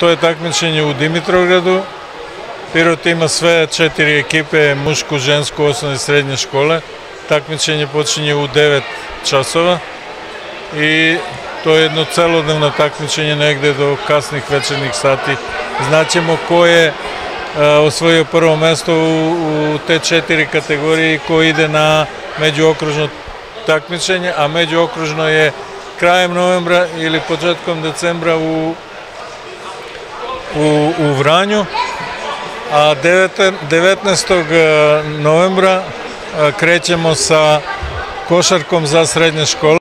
To je takmičenje u Dimitrovgradu. Pirot ima sve četiri ekipe, mušku, žensku, osnovne i srednje škole. Takmičenje počinje u 9 časova i to je jedno celodnevno takmičenje negde do kasnih večernih sati. Znaćemo ko je osvojio prvo mesto u, u te četiri kategorije i ko ide na međuokružno takmičenje, a međuokružno je krajem novembra ili početkom decembra u, u, u Vranju, a 19. novembra krećemo sa košarkom za srednje škole.